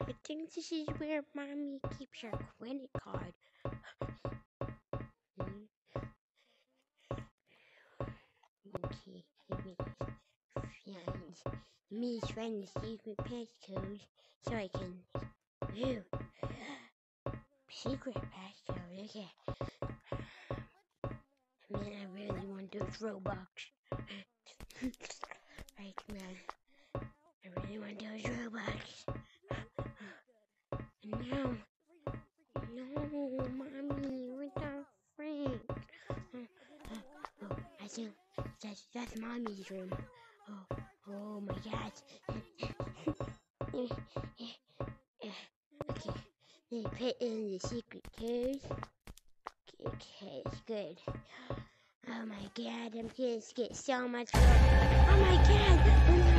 I think this is where mommy keeps her credit card. Okay, let me find me find the secret passcode so I can. Ooh. Secret passcode. Okay. Man, I really want those Robux. Now, no, mommy, what the freak? Oh, I think that's that's mommy's room. Oh, oh my God. okay, me put in the secret code. Okay, it's good. Oh my god, I'm gonna get so much. Oh my god!